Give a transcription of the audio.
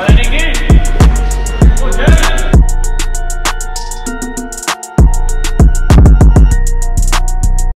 Burning